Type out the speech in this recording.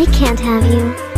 I can't have you.